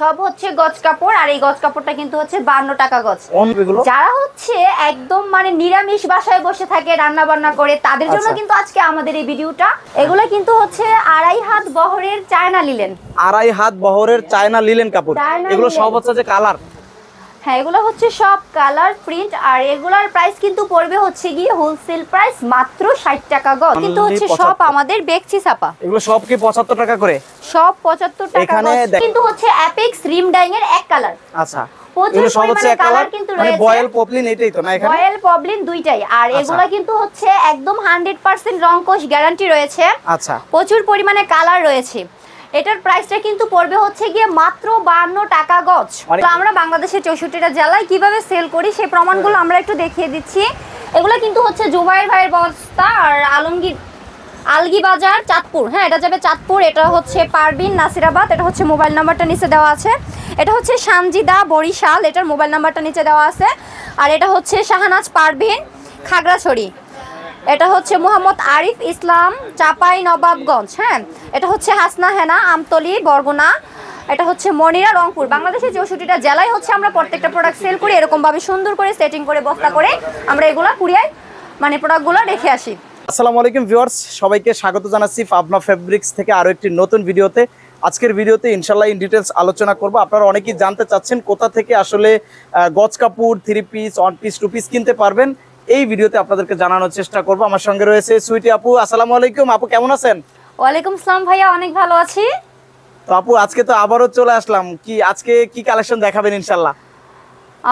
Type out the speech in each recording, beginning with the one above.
সব হচ্ছে গজ কাপড় আর এই গজ কাপড়টা কিন্তু হচ্ছে বান্ন টাকা গজ। যারা হচ্ছে একদম মানে নিরামিষ বাসায় বসে থাকে রান্না বান্না করে তাদের জন্য আচ্ছা। কিন্তু আজকে আমাদের এই ভিডিওটা। এগুলো কিন্তু হচ্ছে আড়াই হাত বহরের চায়না লিলেন। আড়াই হাত বহরের চায়না লিলেন কাপড়। এগুলো সব হচ্ছে যে কালার। হ্যাঁ এগুলো হচ্ছে সব কালার প্রিন্ট আর এগুলার প্রাইস কিন্তু পড়বে হচ্ছে গিয়ে হোলসেল প্রাইস মাত্র ষাট টাকা গজ। কিন্তু হচ্ছে সব আমাদের বেকচি ছাপা। এগুলো সব কি পঁচাত্তর টাকা করে? সব পঁচাত্তর টাকা এখানে কিন্তু হচ্ছে অ্যাপেক্স রিম ডাইং এর এক কালার আচ্ছা। প্রচুর পরিমাণে কালার কিন্তু মানে রয়েছে। বয়েল পপলিন এটাই তো না এখানে? রয়্যাল পবলিন দুইটাই। আর আচ্ছা। এগুলা কিন্তু হচ্ছে একদম রং কোষ গ্যারান্টি রয়েছে। আচ্ছা। প্রচুর পরিমাণে কালার রয়েছে। এটার প্রাইসটা কিন্তু পড়বে হচ্ছে গিয়ে মাত্র বান্ন টাকা গজ। তো আমরা বাংলাদেশের চৌষট্টিটা জেলায় কীভাবে সেল করি সেই প্রমাণগুলো আমরা একটু দেখিয়ে দিচ্ছি। এগুলো কিন্তু হচ্ছে জুবাইর ভাইয়ের বস্তা আর আলমগীর আলগি বাজার চাঁদপুর। হ্যাঁ এটা যাবে চাঁদপুর এটা হচ্ছে পারবিন নাসিরাবাদ এটা হচ্ছে মোবাইল নাম্বারটা নিচে দেওয়া আছে। এটা হচ্ছে সানজিদা বরিশাল এটার মোবাইল নাম্বারটা নিচে দেওয়া আছে। আর এটা হচ্ছে শাহানাজ পারবিন খাগড়াছড়ি। এটা হচ্ছে মোহাম্মদ আরিফ ইসলাম চাপাই নবাবগঞ্জ হ্যাঁ? এটা হচ্ছে হাসনা হেনা, আমতলি, বরগুনা। এটা হচ্ছে মনিরা, রংপুর। বাংলাদেশের চৌষট্টিটা জেলায় হচ্ছে আমরা প্রত্যেকটা প্রোডাক্ট সেল করি। এরকমভাবে সুন্দর করে সেটিং করে, বস্তা করে আমরা এগুলো কুরিয়ায় মানে প্রোডাক্টগুলো রেখে আসি। আসসালামু আলাইকুম ভিউয়ার্স, সবাইকে স্বাগত জানাচ্ছি পাবনা ফেব্রিক্স থেকে আরও একটি নতুন ভিডিওতে। আজকের ভিডিওতে ইনশাল্লাহ ইন ডিটেলস আলোচনা করব। আপনারা অনেকেই জানতে চাচ্ছেন কোথা থেকে আসলে গজ কাপড় three piece one piece two piece কিনতে পারবেন। এই ভিডিওতে আপনাদেরকে জানানোর চেষ্টা করব। আমার সঙ্গে রয়েছে সুইটি আপু। আসসালামু আলাইকুম। আপু কেমন আছেন? ওয়ালাইকুম আসসালাম ভাইয়া অনেক ভালো আছি। তো আপু আজকে তো আবারও চলে আসলাম। কি আজকে কি কালেকশন দেখাবেন ইনশাল্লাহ?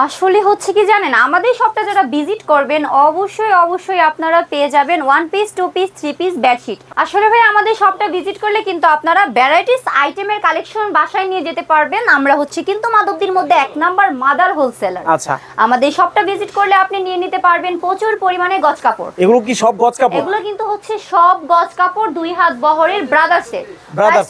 আসলে হচ্ছে কি জানেন আমাদের শপটা যারা ভিজিট করবেন অবশ্যই অবশ্যই আপনারা পেয়ে যাবেন one piece two piece three piece bedsheet আসলে ভাই আমাদের শপটা ভিজিট করলে কিন্তু আপনারা ভ্যারাইটিস আইটেমের কালেকশন বাসায় নিয়ে যেতে পারবেন। আমরা হচ্ছে কিন্তু মাদকদের মধ্যে এক নাম্বার মাদার হোলসেলার আচ্ছা। আমাদের শপটা ভিজিট করলে আপনি নিয়ে নিতে পারবেন প্রচুর পরিমাণে গজ কাপড়। এগুলো কি সব গজ কাপড়? এগুলো কিন্তু হচ্ছে সব গজ কাপড় দুই হাত বহরের ব্রাদার্সের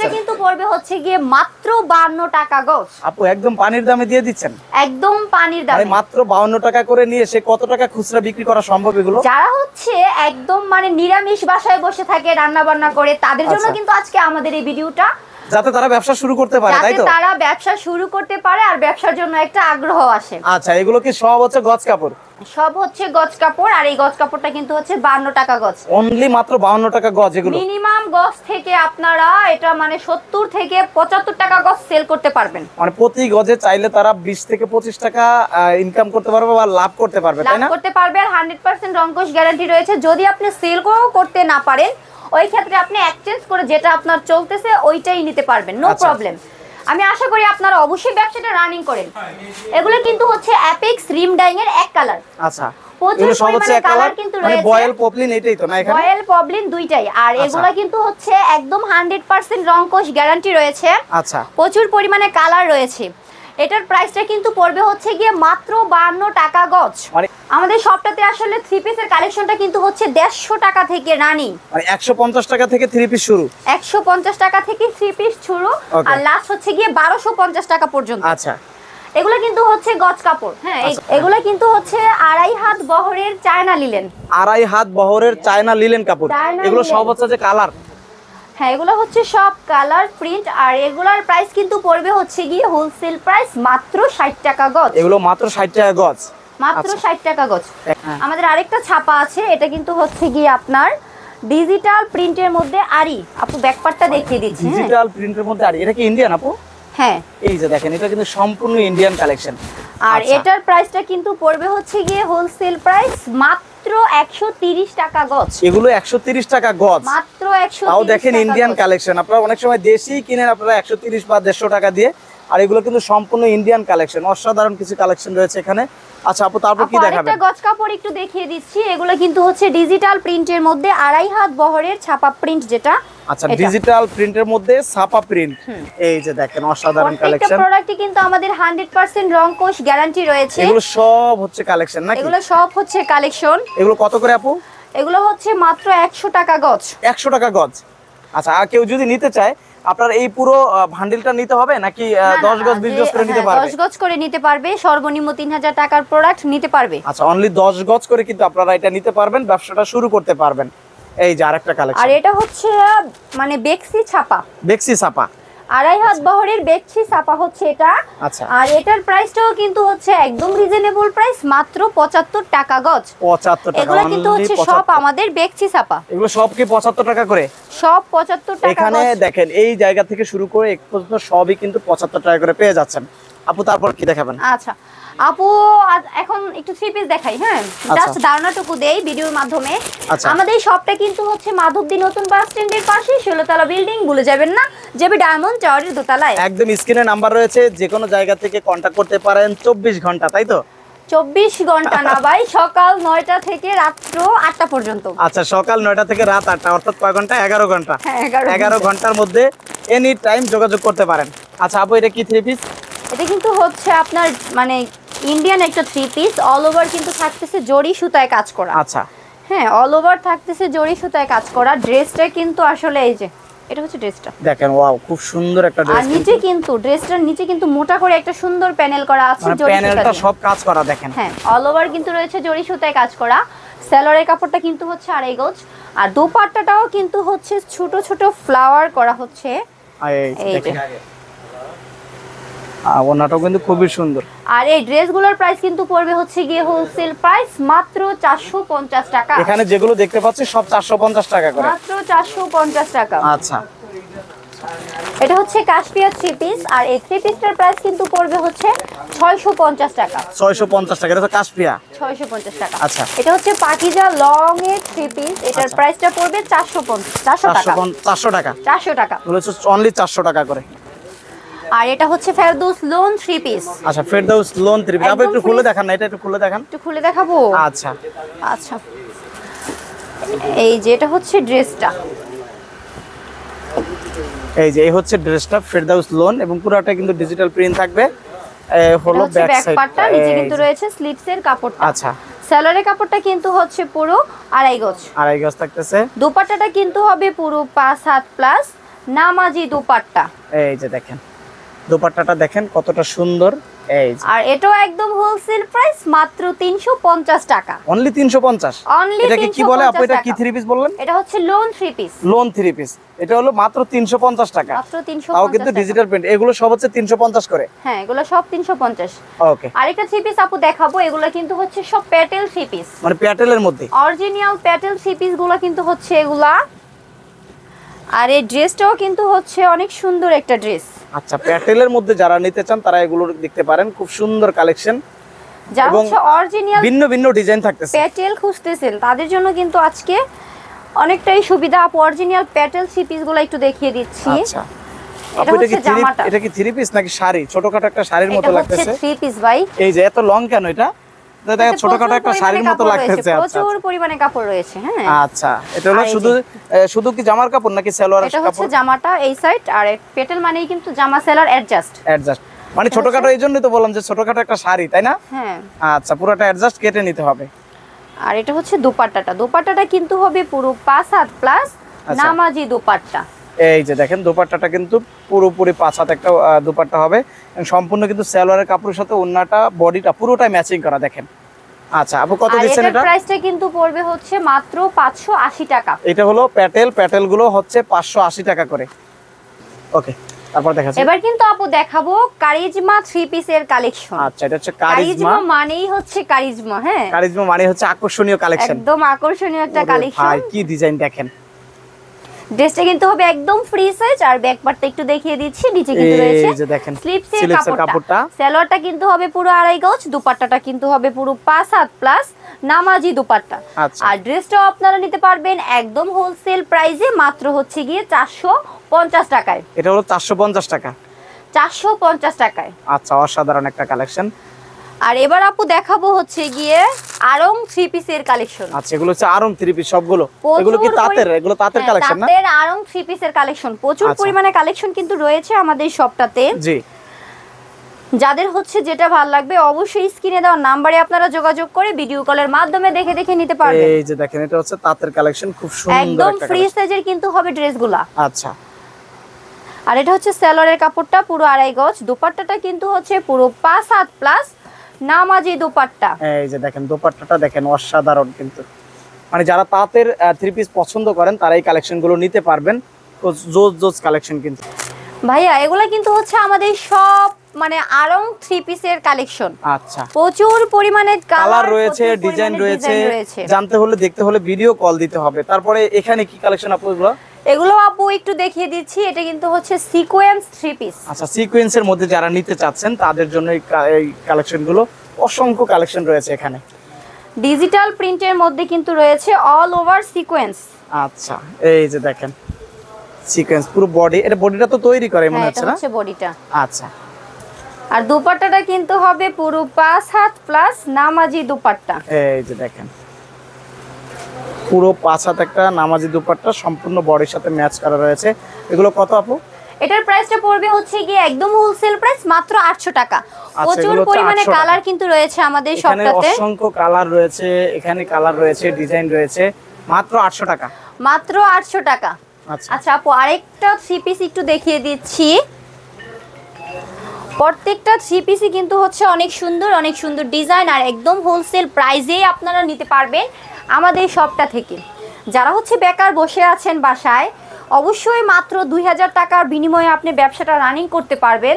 এর। কিন্তু পড়বে হচ্ছে গিয়ে মাত্র বান্ন টাকা গজ। আপু একদম পানির দামে দিয়ে দিচ্ছেন। একদম পানির দামে মাত্র বাউন্ন টাকা করে নিয়ে সে কত টাকা খুচরা বিক্রি করা সম্ভব এগুলো? যারা হচ্ছে একদম মানে নিরামিষ বাসায় বসে থাকে রান্না বান্না করে তাদের জন্য আচ্ছা। কিন্তু আজকে আমাদের এই ভিডিওটা। যাতে তারা ব্যবসা শুরু করতে পারে তাই যাতে তো? তারা ব্যবসা শুরু করতে পারে আর ব্যবসার জন্য একটা আগ্রহ আসে। আচ্ছা এগুলো কি সব হচ্ছে গজ কাপড়? সব হচ্ছে গজ কাপড় আর এই গজ কাপড়টা কিন্তু হচ্ছে বান্ন টাকা গজ অনলি মাত্র বাউন্ন টাকা গজ এগুলো? মিনিমাম গজ থেকে আপনারা এটা মানে সত্তর থেকে পঁচাত্তর টাকা গজ সেল করতে পারবেন। মানে প্রতি গজে চাইলে তারা বিশ থেকে পঁচিশ টাকা ইনকাম করতে পারবে বা লাভ করতে পারবে তাই না? লাভ করতে পারবে আর হান্ড্রেড পার্সেন্ট রঙ্কশ গ্যারান্টি রয়েছে। যদি আপনি সেল করতে না পারেন ওই ক্ষেত্রে আপনি এক্সচেঞ্জ করে যেটা আপনার চলতেছে ওইটাই নিতে পারবেন নো আচ্ছা। প্রবলেম আমি আশা করি আপনারা অবশ্যই ব্যবসাটা রানিং করেন। এগুলো কিন্তু হচ্ছে অ্যাপেক্স রিম ডাইং এর এক কালার আচ্ছা। প্রচুর এগুলো সব হচ্ছে এক কালার কিন্তু মানে রয়েছে। বয়েল পপলিন এটাই তো না এখানে? রয়্যাল পবলিন দুইটাই। আর আচ্ছা। এগুলো কিন্তু হচ্ছে একদম হান্ড্রেড পার্সেন্ট রংকোশ গ্যারান্টি রয়েছে। আচ্ছা। প্রচুর পরিমাণে কালার রয়েছে। এটার প্রাইসটা কিন্তু পড়বে হচ্ছে গিয়ে মাত্র বান্ন টাকা গজ। মানে আমাদের শপটাতে আসলে থ্রি পিসের কালেকশনটা কিন্তু হচ্ছে দেড়শো টাকা থেকে রানিং মানে একশো পঞ্চাশ টাকা থেকে থ্রি পিস শুরু। একশো পঞ্চাশ টাকা থেকে থ্রি পিস শুরু আর লাস্ট হচ্ছে গিয়ে বারোশো পঞ্চাশ টাকা পর্যন্ত। আচ্ছা। এগুলো কিন্তু হচ্ছে গজ কাপড় হ্যাঁ এগুলো কিন্তু হচ্ছে আড়াই হাত বহরের চায়না লিলেন আড়াই হাত বহরের চায়না লিলেন কাপড়। এগুলো সব হচ্ছে যে কালার হ্যাঁ এগুলো হচ্ছে সব কালার প্রিন্ট আর এগুলার প্রাইস কিন্তু পড়বে হচ্ছে গিয়ে হোলসেল প্রাইস মাত্র ষাট টাকা গজ। এগুলো মাত্র ষাট টাকা গজ। মাত্র আচ্ছা। ষাট টাকা গজ। হ্যাঁ। আমাদের আরেকটা ছাপা আছে এটা কিন্তু হচ্ছে গিয়ে আপনার ডিজিটাল প্রিন্টের মধ্যে আরি আপু ব্যাকপার্টটা দেখিয়ে দিচ্ছি হ্যাঁ? ডিজিটাল প্রিন্টের মধ্যে আর এটা কি ইন্ডিয়ান আপু? হ্যাঁ। এই যে দেখেন এটা কিন্তু সম্পূর্ণ ইন্ডিয়ান কালেকশন আর এটার প্রাইসটা কিন্তু পড়বে হচ্ছে গিয়ে হোলসেল প্রাইস মাত্র একশো তিরিশ টাকা গজ। এগুলো একশো তিরিশ টাকা গজ। মাত্র 130 তাও দেখেন ইন্ডিয়ান কালেকশন আপনারা অনেক সময় দেশি কিনেন আপনারা একশো তিরিশ বা দেড়শো টাকা দিয়ে। আর এগুলো কিন্তু সম্পূর্ণ ইন্ডিয়ান কালেকশন অসাধারণ কিছু কালেকশন রয়েছে এখানে। আচ্ছা আপু তারপর কি দেখাবেন? আরেকটা গজ কাপড় একটু দেখিয়ে দিচ্ছি। এগুলো কিন্তু হচ্ছে ডিজিটাল প্রিন্টের মধ্যে আড়াই হাত বহরের ছাপা প্রিন্ট যেটা। আচ্ছা ডিজিটাল প্রিন্টের মধ্যে ছাপা প্রিন্ট এই যে দেখেন অসাধারণ কালেকশন প্রোডাক্টই কিন্তু আমাদের হান্ড্রেড পার্সেন্ট রং কোষ গ্যারান্টি রয়েছে। এগুলো সব হচ্ছে কালেকশন নাকি? এগুলো সব হচ্ছে কালেকশন এগুলো কত করে আপু? এগুলো হচ্ছে মাত্র একশো টাকা গজ। একশো টাকা গজ। আচ্ছা আর কেউ যদি নিতে চায় আপনার এই পুরো ভান্ডিলটা নিতে হবে নাকি আহ, না, দশ না, গজ বিশ যে- গজ করে নিতে হ্যাঁ, পারবে? দশ গজ করে নিতে পারবে সর্বনিম্ন তিন হাজার টাকার প্রোডাক্ট নিতে পারবে। আচ্ছা অনলি দশ গজ করে কিন্তু আপনারা এটা নিতে পারবেন ব্যবসাটা শুরু করতে পারবেন। এই যে আরেকটা আর কালেকশন এটা হচ্ছে মানে বেক্সি ছাপা। বেক্সি ছাপা। আড়াই হাত বহরের বেডশি ছাপা হচ্ছে এটা। আচ্ছা। আর এটার প্রাইসটাও কিন্তু হচ্ছে একদম রিজনেবল প্রাইস মাত্র পঁচাত্তর টাকা গজ। পঁচাত্তর টাকা এগুলো কিন্তু হচ্ছে সব আমাদের বেক্সি ছাপা। এগুলো সব কি পঁচাত্তর টাকা করে? সব পঁচাত্তর টাকা এখানে দেখেন এই জায়গা থেকে শুরু করে এক পর্যন্ত সবই কিন্তু পঁচাত্তর টাকা করে পেয়ে যাচ্ছেন। আপু তারপর কি দেখাবেন? আচ্ছা। আপু এখন একটু থ্রি পিস দেখাই হ্যাঁ? আচ্ছা। জাস্ট ধারণাটুকু দেই ভিডিওর মাধ্যমে। আচ্ছা। আমাদের শপটা কিন্তু হচ্ছে মাধবদী নতুন বাস স্ট্যান্ডের পাশে ষোলোতলা বিল্ডিং ভুলে যাবেন না। যাবে ডায়মন্ড টাওয়ারের দোতলায়। একদম স্ক্রিনে নাম্বার রয়েছে যে কোনো জায়গা থেকে কন্ট্যাক্ট করতে পারেন চব্বিশ ঘণ্টা তাই তো? চব্বিশ ঘণ্টা না ভাই সকাল নয়টা থেকে রাত্র আটটা পর্যন্ত। আচ্ছা সকাল নয়টা থেকে রাত আটটা অর্থাৎ কয় ঘণ্টা? এগারো ঘণ্টা। হ্যাঁ এগারো এগারো ঘণ্টার মধ্যে এনি টাইম যোগাযোগ করতে পারেন। আচ্ছা আপু এটা কি থ্রি পিস এটা কিন্তু হচ্ছে আপনার মানে ইন্ডিয়ান একটা থ্রি পিস অল ওভার কিন্তু থাকতেছে জরি সুতায় কাজ করা। আচ্ছা। হ্যাঁ অল ওভার থাকতেছে জরি সুতায় কাজ করা। ড্রেসটা কিন্তু আসলে এই যে এটা হচ্ছে ড্রেসটা। দেখেন ওয়াও খুব সুন্দর একটা আর নিচে কিন্তু। ড্রেসটার নিচে কিন্তু মোটা করে একটা সুন্দর প্যানেল করা আছে মানে জরি প্যানেলটা সব কাজ করা দেখেন। হ্যাঁ অল ওভার কিন্তু রয়েছে জরি সুতায় কাজ করা। স্যালোয়ারের কাপড়টা কিন্তু হচ্ছে আড়াই গজ। আর দোপাট্টাটাও কিন্তু হচ্ছে ছোট ছোট ফ্লাওয়ার করা হচ্ছে। এই। দেখেন। ওনাটাও কিন্তু খুবই সুন্দর। আর এই ড্রেসগুলোর প্রাইস কিন্তু পড়বে হচ্ছে গিয়ে হোলসেল প্রাইস মাত্র চারশো পঞ্চাশ টাকা। এখানে যেগুলো দেখতে পাচ্ছি সব চারশো পঞ্চাশ টাকা করে। মাত্র চারশো পঞ্চাশ টাকা। আচ্ছা। এটা হচ্ছে কাশ্মীর থ্রি পিস আর এই থ্রি পিসটার প্রাইস কিন্তু পড়বে হচ্ছে ছয়শো পঞ্চাশ টাকা। ছয়শো পঞ্চাশ টাকা এটা তো কাশপিয়া ছয়শো পঞ্চাশ টাকা। আচ্ছা। এটা হচ্ছে পাকিজা লং এর থ্রি পিস এটার আচ্ছা। প্রাইসটা পড়বে চারশো পঞ্চাশ চারশো চারশো টাকা চারশো টাকা। চারশো টাকা। এগুলো অনলি চারশো টাকা করে। আর এটা হচ্ছে ফেরদৌস লোন থ্রি পিস আচ্ছা ফেরদাউস লোন থ্রি পিস আপনি একটু খুলে দেখান না এটা একটু খুলে দেখান। একটু খুলে দেখাবো? আচ্ছা। আচ্ছা। এই যে এটা হচ্ছে ড্রেসটা। এই যে এই হচ্ছে ড্রেসটা ফেরদাউস লোন এবং পুরোটা কিন্তু ডিজিটাল প্রিন্ট থাকবে। হলো ব্যাক সাইড পার্টটা নিচে কিন্তু রয়েছে স্লিভস এর কাপড়টা। আচ্ছা। স্যালোয়ারের কাপড়টা কিন্তু হচ্ছে পুরো আড়াই গজ। আড়াই গজ থাকতেছে। দোপাট্টাটা কিন্তু হবে পুরো পাঁচ হাত প্লাস নামাজি দোপাট্টা। এই যে দেখেন। দোপাট্টাটা দেখেন কতটা সুন্দর। এই আর এটাও একদম হোলসেল প্রাইস মাত্র তিনশো পঞ্চাশ টাকা। অনলি তিনশো পঞ্চাশ? অনলি এটাকে কি বলে? আপু এটা কি থ্রি পিস বললেন? এটা হচ্ছে lawn three piece lawn three piece এটা হলো মাত্র তিনশো পঞ্চাশ টাকা। মাত্র তিনশো তাও কিন্তু ডিজিটাল প্রিন্ট এগুলো সব হচ্ছে তিনশো পঞ্চাশ করে। হ্যাঁ এগুলো সব তিনশো পঞ্চাশ। ওকে আরেকটা থ্রি পিস আপু দেখাবো এগুলো কিন্তু হচ্ছে সব প্যাটেল থ্রি পিস মানে প্যাটেলের মধ্যে। অরিজিনাল প্যাটেল থ্রি পিসগুলো কিন্তু হচ্ছে এগুলা। আর এই ড্রেসটাও কিন্তু হচ্ছে অনেক সুন্দর একটা ড্রেস আচ্ছা প্যাটেলের মধ্যে যারা নিতে চান তারা এগুলো দেখতে পারেন। খুব সুন্দর কালেকশন। যা এবং হচ্ছে অরিজিনাল ভিন্ন ভিন্ন ডিজাইন থাকতেছে। প্যাটেল খুঁজতেছেন তাদের জন্য কিন্তু আজকে অনেকটাই সুবিধা। আপু অরিজিনাল প্যাটেল থ্রি পিসগুলো একটু দেখিয়ে দিচ্ছি। আচ্ছা। এটা আপু এটা কি। এটা কি থ্রি পিস নাকি শাড়ি? ছোটখাটো একটা শাড়ির এটা মতো হচ্ছে লাগতেছে। থ্রি পিস ভাই। এই যে এত লং কেন এটা? এটা ছোটখাটো একটা শাড়ির মতো লাগতেছে আচ্ছা প্রচুর পরিমাণে কাপড় রয়েছে হ্যাঁ। আচ্ছা এটা হলো শুধু শুধু কি জামার কাপড় নাকি সালোয়ার এটা হচ্ছে জামাটা এই সাইড আর পেটেল মানেই কিন্তু জামা অ্যাডজাস্ট অ্যাডজাস্ট মানে ছোটখাটো এই জন্যই তো বললাম যে ছোটখাটো একটা শাড়ি তাই না? হ্যাঁ। আচ্ছা পুরোটা অ্যাডজাস্ট কেটে নিতে হবে। আর এটা হচ্ছে দোপাট্টাটা। দোপাট্টাটা কিন্তু হবে পুরো পাঁচ হাত প্লাস আচ্ছা। নামাজি দোপাট্টা। এই যে দেখেন দোপাট্টাটা কিন্তু পুরোপুরি পাঁচ হাত একটা দোপাট্টা হবে। সম্পূর্ণ কিন্তু সালোয়ারের কাপড়ের সাথে ওন্নাটা বডিটা পুরোটাই ম্যাচিং করা দেখেন। আচ্ছা আপু কত দিচ্ছেন এটা? প্রাইসটা কিন্তু পড়বে হচ্ছে মাত্র পাঁচশো আশি টাকা। এটা হলো প্যাটেল প্যাটেলগুলো হচ্ছে পাঁচশো আশি টাকা করে। ওকে তারপর দেখা যাচ্ছে এবার কিন্তু আপু দেখাবো কারিজমা থ্রি পিসের কালেকশন আচ্ছা এটা হচ্ছে কারিজমা। কারিজমা মানেই হচ্ছে কারিজমা হ্যাঁ। কারিজমা মানে হচ্ছে আকর্ষণীয় কালেকশন একদম আকর্ষণীয় একটা কালেকশন ভাই কি ডিজাইন দেখেন। ড্রেসটা কিন্তু হবে একদম ফ্রি সাইজ আর ব্যাক পার্টটা একটু দেখিয়ে দিচ্ছি নিচে কিন্তু রয়েছে এই যে দেখেন স্লিপসের স্লিপসের কাপড়টা। সালোয়ারটা কিন্তু হবে পুরো আড়াই গজ দুপাট্টাটা কিন্তু হবে পুরো পাঁচ হাত প্লাস নামাজি দুপাট্টা। আচ্ছা। আর ড্রেসটাও আপনারা নিতে পারবেন একদম হোলসেল প্রাইসে মাত্র হচ্ছে গিয়ে চারশো পঞ্চাশ টাকায়। এটা হলো চারশো পঞ্চাশ টাকা। চারশো পঞ্চাশ টাকায়। আচ্ছা অসাধারণ একটা কালেকশন আর এবার আপু দেখাবো হচ্ছে গিয়ে আরং থ্রি পিসের কালেকশন আচ্ছা এগুলো হচ্ছে আরং থ্রি পিস সবগুলো? এগুলো কি তাঁতের? এগুলো তাঁতের হ্যাঁ, কালেকশন না? তাঁতের আরং থ্রি পিসের কালেকশন প্রচুর আচ্ছা। পরিমাণে কালেকশন কিন্তু রয়েছে আমাদের শপটাতে জি। যাদের হচ্ছে যেটা ভালো লাগবে অবশ্যই স্ক্রিনে দেওয়া নাম্বারে আপনারা যোগাযোগ করে ভিডিও কলের মাধ্যমে দেখে দেখে নিতে পারবেন। এই যে দেখেন এটা হচ্ছে তাঁতের কালেকশন খুব সুন্দর একদম ফ্রি সাইজের কিন্তু হবে ড্রেসগুলা। আচ্ছা। আর এটা হচ্ছে স্যালোয়ারের কাপড়টা পুরো আড়াই গজ। দোপাট্টাটা কিন্তু হচ্ছে পুরো পাঁচ হাত প্লাস নামাজি দুপাট্টা। এই যে দেখেন দুপাট্টাটা দেখেন অসাধারণ কিন্তু। মানে যারা তাঁতের থ্রি পিস পছন্দ করেন তারা এই কালেকশনগুলো নিতে পারবেন। জোজ জোজ কালেকশন কিন্তু। ভাইয়া এগুলা কিন্তু হচ্ছে আমাদের সব মানে আরং থ্রি পিসের কালেকশন আচ্ছা। প্রচুর পরিমাণে কালার রয়েছে ডিজাইন রয়েছে জানতে হলে দেখতে হলে ভিডিও কল দিতে হবে। তারপরে এখানে কি কালেকশন আপু এগুলো? এগুলো আপু একটু দেখিয়ে দিচ্ছি এটা কিন্তু হচ্ছে সিকোয়েন্স থ্রি পিস আচ্ছা সিকোয়েন্সের মধ্যে যারা নিতে চাচ্ছেন তাদের জন্য এই কালেকশনগুলো অসংখ্য কালেকশন রয়েছে এখানে। ডিজিটাল প্রিন্টের মধ্যে কিন্তু রয়েছে অল ওভার সিকোয়েন্স আচ্ছা এই যে দেখেন সিকোয়েন্স পুরো বডি এটা বডিটা তো তৈরি করে মনে হ্যাঁ হচ্ছে না? হচ্ছে বডিটা আচ্ছা। আর দুপাট্টাটা কিন্তু হবে পুরো পাঁচ হাত প্লাস নামাজি দুপাট্টা। এই যে দেখেন। পুরো পাঁচ হাত একটা নামাজি দুপাট্টা সম্পূর্ণ বডির সাথে ম্যাচ করা রয়েছে। এগুলো কত আপু? এটার প্রাইসটা পড়বে হচ্ছে গিয়ে একদম হোলসেল প্রাইস মাত্র আটশো টাকা। প্রচুর আচ্ছা, হচ্ছে পরিমাণে কালার কিন্তু রয়েছে আমাদের এখানে শপটাতে অসংখ্য কালার রয়েছে এখানে কালার রয়েছে ডিজাইন রয়েছে। মাত্র আটশো টাকা। মাত্র আটশো টাকা। আচ্ছা। আচ্ছা আপু আরেকটা থ্রি পিস একটু দেখিয়ে দিচ্ছি। প্রত্যেকটা থ্রি পিসই কিন্তু হচ্ছে অনেক সুন্দর অনেক সুন্দর ডিজাইন আর একদম হোলসেল প্রাইজেই আপনারা নিতে পারবেন আমাদের শপটা থেকে। যারা হচ্ছে বেকার বসে আছেন বাসায় অবশ্যই মাত্র দুই হাজার টাকার বিনিময়ে আপনি ব্যবসাটা রানিং করতে পারবেন।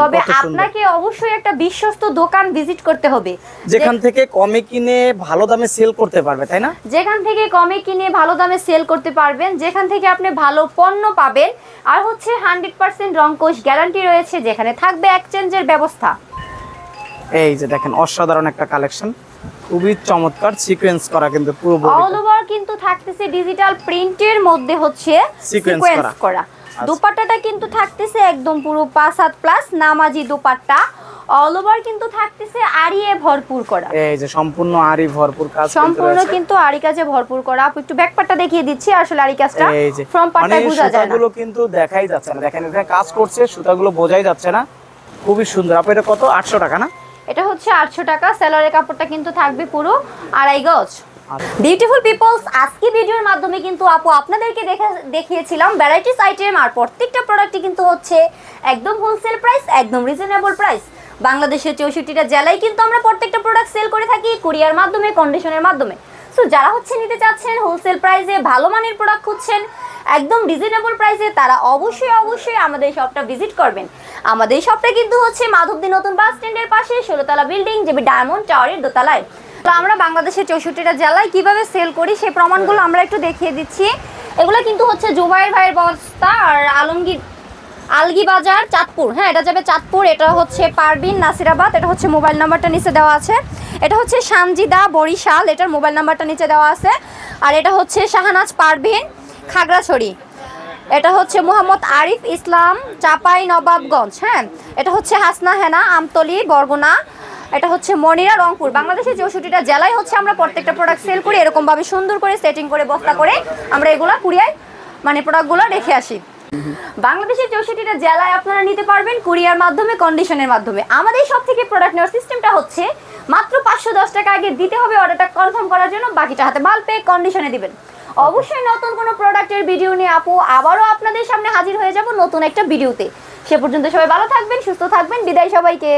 তবে আপনাকে অবশ্যই একটা বিশ্বস্ত দোকান ভিজিট করতে হবে। যেখান থেকে কমে কিনে ভালো দামে সেল করতে পারবে তাই না? যেখান থেকে কমে কিনে ভালো দামে সেল করতে পারবেন যেখান থেকে আপনি ভালো পণ্য পাবেন। আর হচ্ছে হান্ড্রেড পার্সেন্ট রংকোশ গ্যারান্টি রয়েছে যেখানে থাকবে এক্সচেঞ্জের ব্যবস্থা। এই যে দেখেন অসাধারণ একটা কালেকশন খুবই চমৎকার সিকোয়েন্স করা কিন্তু পুরো অল ওভার কিন্তু থাকতেছে ডিজিটাল প্রিন্টের মধ্যে হচ্ছে সিকোয়েন্স করা। আচ্ছা। কিন্তু থাকতেছে একদম পুরো পাঁচ হাত প্লাস নামাজি দুপাট্টা। অল ওভার কিন্তু থাকতেছে আড়িয়ে ভরপুর করা। এই যে সম্পূর্ণ আরই ভরপুর কাজ সম্পূর্ণ কিন্তু আড়ি কাজে ভরপুর করা। আপু একটু ব্যাক পাটটা দেখিয়ে দিচ্ছি আসলে আড়ি কাজটা এই যে ফ্রম মানে পাটটা বোঝা যায় না। সুতাগুলো কিন্তু দেখাই যাচ্ছে না। দেখেন এখানে কাজ করছে সুতাগুলো বোঝাই যাচ্ছে না। খুবই সুন্দর। আপু এটা কত? আটশো টাকা না? এটা হচ্ছে আটশো টাকা। স্যালোয়ারের কাপড়টা কিন্তু থাকবে পুরো আড়াই গজ। বিউটিফুল পিপলস আজকে ভিডিওর মাধ্যমে কিন্তু আপু আপনাদেরকে দেখা, দেখিয়েছিলাম ভ্যারাইটিস আইটেম আর প্রত্যেকটা প্রোডাক্টই কিন্তু হচ্ছে একদম হোলসেল প্রাইস একদম রিজনেবল প্রাইস বাংলাদেশের চৌষট্টিটা জেলায় কিন্তু আমরা প্রত্যেকটা প্রোডাক্ট সেল করে থাকি কুরিয়ার মাধ্যমে কন্ডিশনের মাধ্যমে। সো যারা হচ্ছে নিতে চাচ্ছেন হোলসেল প্রাইসে ভালো মানের প্রোডাক্ট খুঁজছেন একদম রিজনেবল প্রাইসে তারা অবশ্যই অবশ্যই আমাদের শপটা ভিজিট করবেন। আমাদের শপটা কিন্তু হচ্ছে মাধবদী নতুন বাস স্ট্যান্ডের পাশে, ষোলোতলা বিল্ডিং যেবি ডায়মন্ড টাওয়ারের দোতলায়। তো আমরা বাংলাদেশের চৌষট্টিটা জেলায় কীভাবে সেল করি সেই প্রমাণগুলো আমরা একটু দেখিয়ে দিচ্ছি। এগুলো কিন্তু হচ্ছে জুবাইর ভাইয়ের বস্তা আর আলমগীর আলগি বাজার চাঁদপুর। হ্যাঁ এটা যাবে চাঁদপুর, এটা হচ্ছে পারবিন নাসিরাবাদ, এটা হচ্ছে মোবাইল নাম্বারটা নিচে দেওয়া আছে। এটা হচ্ছে সানজিদা বরিশাল, এটার মোবাইল নাম্বারটা নিচে দেওয়া আছে। আর এটা হচ্ছে শাহানাজ পারভিন খাগড়াছড়ি। এটা হচ্ছে মোহাম্মদ আরিফ ইসলাম চাপাই নবাবগঞ্জ হ্যাঁ? এটা হচ্ছে হাসনা হেনা, আমতলি, বরগুনা। এটা হচ্ছে মনিরা, রংপুর। বাংলাদেশের চৌষট্টিটা জেলায় হচ্ছে আমরা প্রত্যেকটা প্রোডাক্ট সেল করি, এরকমভাবে সুন্দর করে সেটিং করে, বস্তা করে আমরা এগুলা কুরিয়ায় মানে প্রোডাক্টগুলো রেখে আসি। বাংলাদেশের চৌষট্টিটা জেলায় আপনারা নিতে পারবেন কুরিয়ার মাধ্যমে কন্ডিশনের মাধ্যমে। আমাদের সব থেকে প্রোডাক্ট নেওয়ার সিস্টেমটা হচ্ছে, মাত্র পাঁচশো দশ টাকা আগে দিতে হবে অর্ডারটা কনফার্ম করার জন্য, বাকিটা হাতে মাল পেয়ে কন্ডিশনে দিবেন। অবশ্যই নতুন কোনো প্রোডাক্টের ভিডিও নিয়ে আপু, আবারও আপনাদের সামনে হাজির হয়ে যাব নতুন একটা ভিডিওতে সে পর্যন্ত সবাই ভালো থাকবেন, সুস্থ থাকবেন, বিদায় সবাইকে।